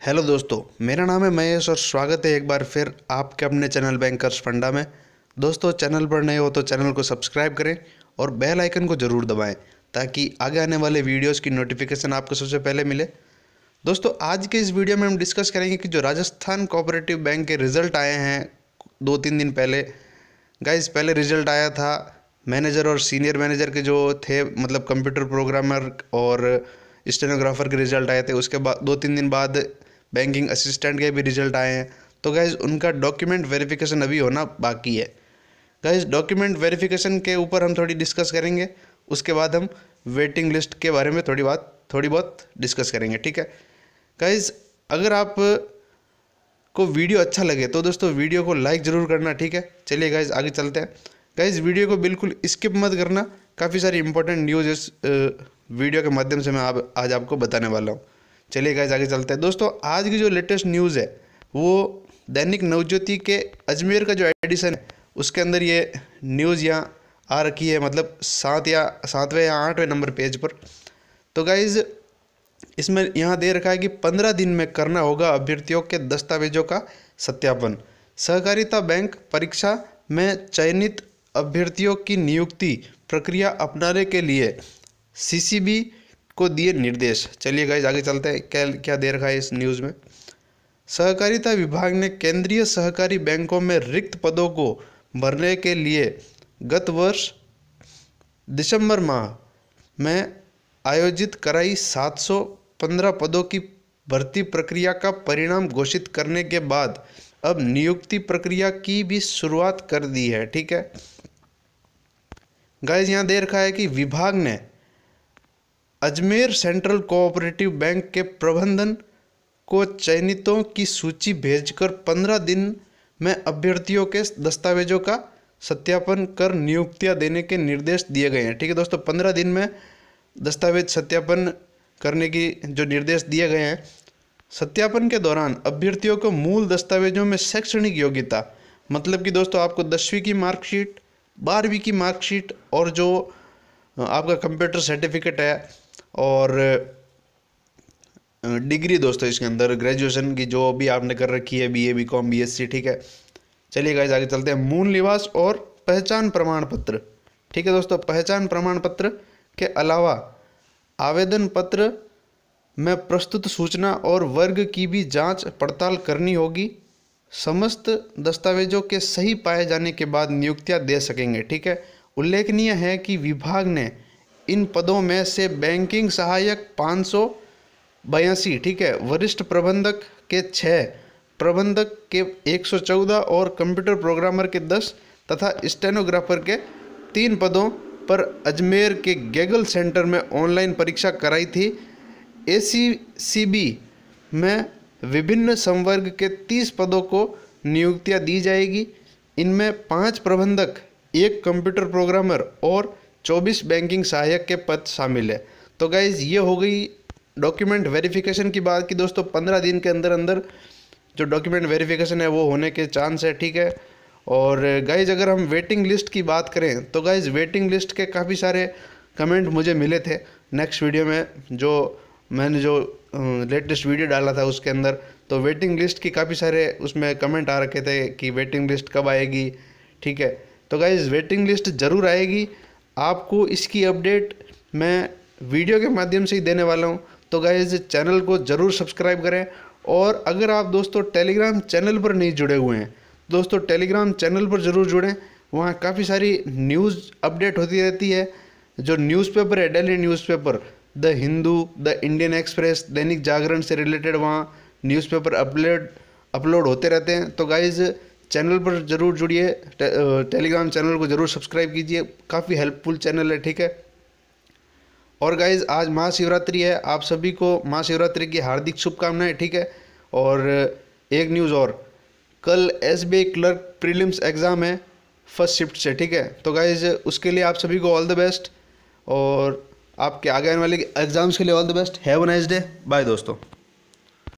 Hello दोस्तों, मेरा नाम है महेश और स्वागत है एक बार फिर आपके अपने चैनल बैंकर्स फंडा में। दोस्तों, चैनल पर नए हो तो चैनल को सब्सक्राइब करें और बेल आइकन को ज़रूर दबाएँ ताकि आगे आने वाले वीडियोस की नोटिफिकेशन आपको सबसे पहले मिले। दोस्तों, आज के इस वीडियो में हम डिस्कस करेंगे कि जो राजस्थान कोऑपरेटिव बैंक के रिज़ल्ट आए हैं दो तीन दिन पहले। गाइज़ पहले रिज़ल्ट आया था मैनेजर और सीनियर मैनेजर के जो थे मतलब कंप्यूटर प्रोग्रामर और स्टेनोग्राफर के रिज़ल्ट आए थे। उसके बाद दो तीन दिन बाद बैंकिंग असिस्टेंट के भी रिज़ल्ट आए हैं। तो गैज़ उनका डॉक्यूमेंट वेरिफिकेशन अभी होना बाकी है। गैज़ डॉक्यूमेंट वेरिफिकेशन के ऊपर हम थोड़ी डिस्कस करेंगे। उसके बाद हम वेटिंग लिस्ट के बारे में थोड़ी बात, थोड़ी बहुत डिस्कस करेंगे, ठीक है? गाइज़ अगर आप को वीडियो अच्छा लगे तो दोस्तों वीडियो को लाइक ज़रूर करना, ठीक है? चलिए गाइज़ आगे चलते हैं। गाइज़ वीडियो को बिल्कुल स्किप मत करना। काफ़ी सारी इंपॉर्टेंट न्यूज़ इस वीडियो के माध्यम से मैं आप, आज आपको बताने वाला हूँ। चलिए गाइज़ आगे चलते हैं। दोस्तों, आज की जो लेटेस्ट न्यूज़ है, वो दैनिक नवज्योति के अजमेर का जो एडिशन है, उसके अंदर ये न्यूज़ यहाँ आ रखी है मतलब सात या सातवें या आठवें नंबर पेज पर। तो गाइज़ इसमें यहाँ दे रखा है कि पंद्रह दिन में करना होगा अभ्यर्थियों के दस्तावेजों का सत्यापन। सहकारिता बैंक परीक्षा में चयनित अभ्यर्थियों की नियुक्ति प्रक्रिया अपनाने के लिए सीसीबी को दिए निर्देश। चलिए गाइज़ आगे चलते हैं। क्या क्या दे रखा है इस न्यूज़ में? सहकारिता विभाग ने केंद्रीय सहकारी बैंकों में रिक्त पदों को भरने के लिए गत वर्ष दिसंबर माह में आयोजित कराई 715 पदों की भर्ती प्रक्रिया का परिणाम घोषित करने के बाद अब नियुक्ति प्रक्रिया की भी शुरुआत कर दी है, ठीक है? गाइज़ यहाँ दे रखा है कि विभाग ने अजमेर सेंट्रल कोऑपरेटिव बैंक के प्रबंधन को चयनितों की सूची भेजकर पंद्रह दिन में अभ्यर्थियों के दस्तावेजों का सत्यापन कर नियुक्तियाँ देने के निर्देश दिए गए हैं। ठीक है दोस्तों, पंद्रह दिन में दस्तावेज़ सत्यापन करने की जो निर्देश दिए गए हैं, सत्यापन के दौरान अभ्यर्थियों को मूल दस्तावेजों में शैक्षणिक योग्यता मतलब कि दोस्तों आपको दसवीं की मार्कशीट, बारहवीं की मार्कशीट और जो आपका कंप्यूटर सर्टिफिकेट है और डिग्री दोस्तों इसके अंदर, ग्रेजुएशन की जो भी आपने कर रखी है बीए बीकॉम बीएससी ठीक है? चलिए गाइज़ आगे चलते हैं। मूल निवास और पहचान प्रमाण पत्र, ठीक है दोस्तों? पहचान प्रमाण पत्र के अलावा आवेदन पत्र में प्रस्तुत सूचना और वर्ग की भी जाँच पड़ताल करनी होगी। समस्त दस्तावेजों के सही पाए जाने के बाद नियुक्तियाँ दे सकेंगे, ठीक है? उल्लेखनीय है कि विभाग ने इन पदों में से बैंकिंग सहायक पाँच सौ बयासी, ठीक है, वरिष्ठ प्रबंधक के छः, प्रबंधक के 114 और कंप्यूटर प्रोग्रामर के 10 तथा स्टेनोग्राफर के तीन पदों पर अजमेर के गैगल सेंटर में ऑनलाइन परीक्षा कराई थी। एसीसीबी में विभिन्न संवर्ग के 30 पदों को नियुक्तियाँ दी जाएगी। इनमें पाँच प्रबंधक, एक कंप्यूटर प्रोग्रामर और 24 बैंकिंग सहायक के पद शामिल है। तो गाइज़ ये हो गई डॉक्यूमेंट वेरिफिकेशन की बात की दोस्तों पंद्रह दिन के अंदर अंदर जो डॉक्यूमेंट वेरिफिकेशन है वो होने के चांस है, ठीक है? और गाइज़ अगर हम वेटिंग लिस्ट की बात करें तो गाइज़ वेटिंग लिस्ट के काफ़ी सारे कमेंट मुझे मिले थे नेक्स्ट वीडियो में, जो मैंने जो लेटेस्ट वीडियो डाला था उसके अंदर। तो वेटिंग लिस्ट की काफ़ी सारे उसमें कमेंट आ रखे थे कि वेटिंग लिस्ट कब आएगी, ठीक है? तो गाइज़ वेटिंग लिस्ट ज़रूर आएगी। आपको इसकी अपडेट मैं वीडियो के माध्यम से ही देने वाला हूँ। तो गाइज़ चैनल को ज़रूर सब्सक्राइब करें। और अगर आप दोस्तों टेलीग्राम चैनल पर नहीं जुड़े हुए हैं, दोस्तों टेलीग्राम चैनल पर ज़रूर जुड़ें। वहाँ काफ़ी सारी न्यूज़ अपडेट होती रहती है। जो न्यूज़पेपर है daily newspaper the Hindu the Indian Express Dainik Jagran से रिलेटेड वहाँ न्यूज़पेपर अपलोड अपलोड होते रहते हैं। तो गाइज़ चैनल पर ज़रूर जुड़िए टेलीग्राम चैनल को ज़रूर सब्सक्राइब कीजिए। काफ़ी हेल्पफुल चैनल है, ठीक है? और गाइज़ आज महाशिवरात्रि है। आप सभी को महाशिवरात्रि की हार्दिक शुभकामनाएँ, ठीक है? और एक न्यूज़ और। कल S B clerk prelims exam है फ़र्स्ट शिफ्ट से, ठीक है? तो गाइज़ उसके लिए आप सभी को ऑल द बेस्ट और आपके आगे आने वाले एग्ज़ाम्स के लिए all the best have a nice day bye दोस्तों।